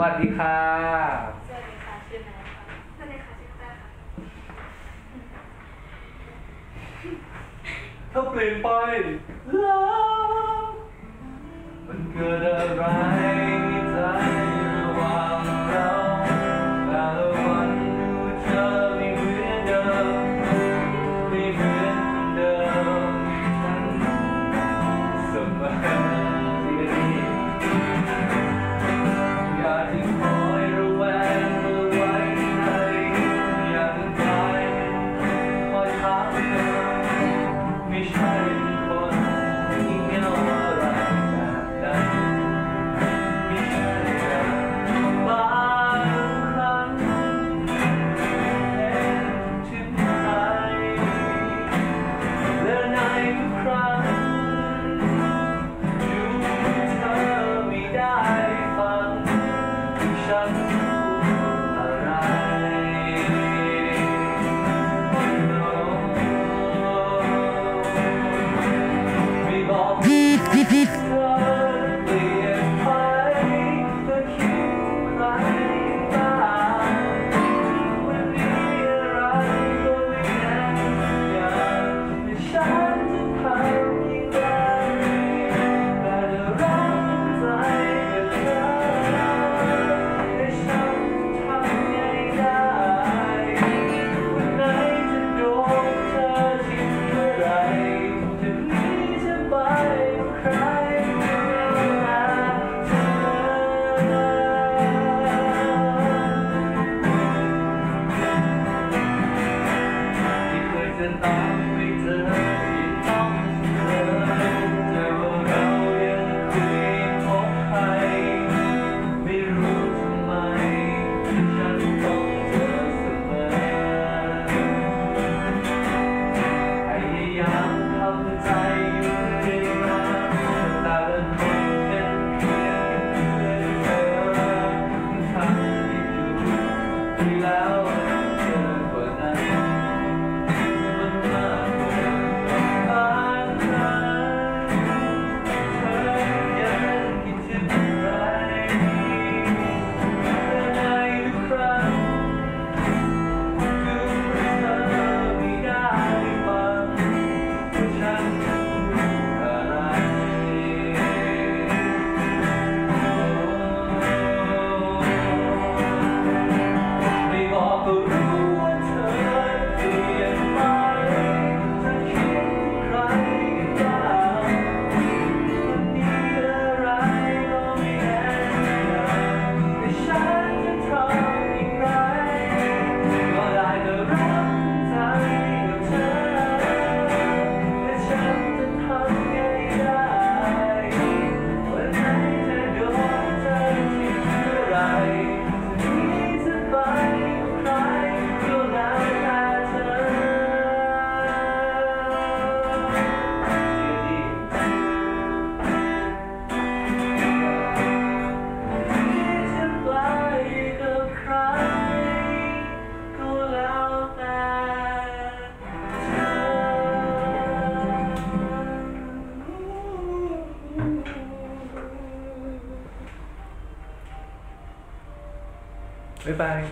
วัสดีค่ะวัสดีค่ะถ้าเปลี่ยนไปแล้วมันเกิดอะไร 拜拜。